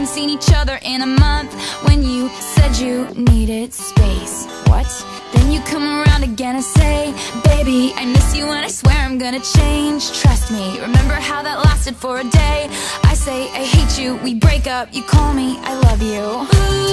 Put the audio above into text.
Hadn't seen each other in a month. When you said you needed space What? Then you come around again and say Baby, I miss you and I swear I'm gonna change. Trust me, remember how that lasted for a day. I say I hate you, we break up, you call me I love you. Ooh